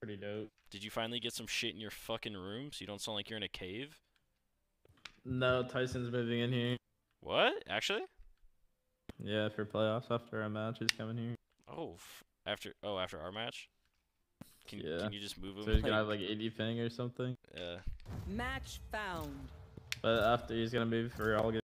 Pretty dope. Did you finally get some shit in your fucking room so you don't sound like you're in a cave? No, Tyson's moving in here. What? Actually? Yeah, for playoffs after our match, he's coming here. Oh, after oh after our match. Can Yeah. can you just move him? So he's gonna have like 80 ping or something. yeah. Match found. But after he's gonna move for all